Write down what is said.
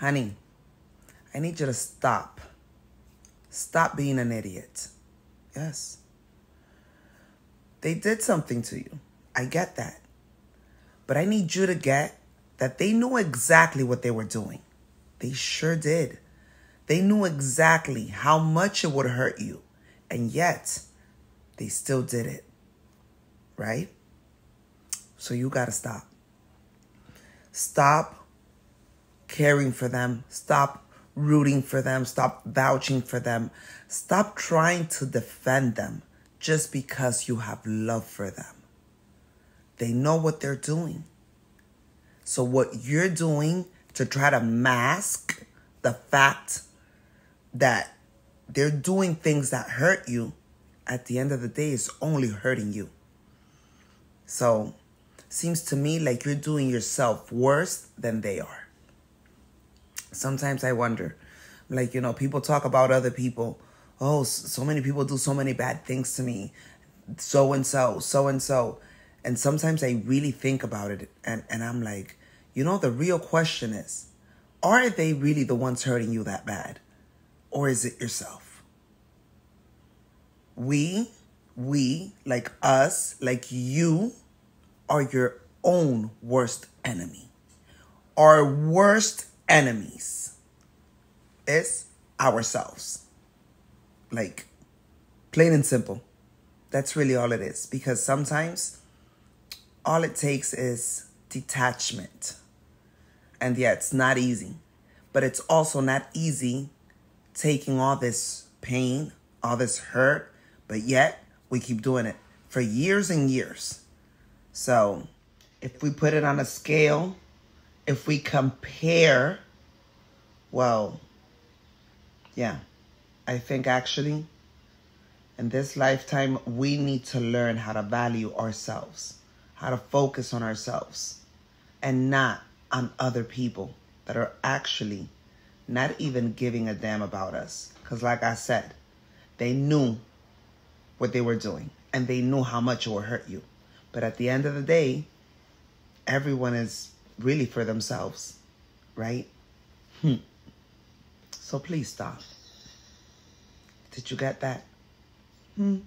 honey, I need you to stop. Stop being an idiot. Yes. They did something to you. I get that. But I need you to get that they knew exactly what they were doing. They sure did. They knew exactly how much it would hurt you. And yet, they still did it. Right? So you got to stop. Stop caring for them. Stop rooting for them. Stop vouching for them. Stop trying to defend them just because you have love for them. They know what they're doing. So, what you're doing to try to mask the fact that they're doing things that hurt you, at the end of the day, is only hurting you. So, seems to me like you're doing yourself worse than they are. Sometimes I wonder, like, you know, people talk about other people. Oh, so many people do so many bad things to me. So and so, so and so. And sometimes I really think about it and, and I'm like, you know, the real question is are they really the ones hurting you that bad? Or is it yourself? We, we, like us, like you, are your own worst enemy. Our worst enemies is ourselves. Like, plain and simple. That's really all it is. Because sometimes all it takes is detachment. And yeah, it's not easy. But it's also not easy taking all this pain, all this hurt, but yet we keep doing it for years and years. So, if we put it on a scale, if we compare, well, yeah, I think actually in this lifetime, we need to learn how to value ourselves, how to focus on ourselves, and not on other people that are actually not even giving a damn about us. Because, like I said, they knew what they were doing and they knew how much it would hurt you. But at the end of the day, everyone is really for themselves, right? Hmm. So please stop. Did you get that? Hmm.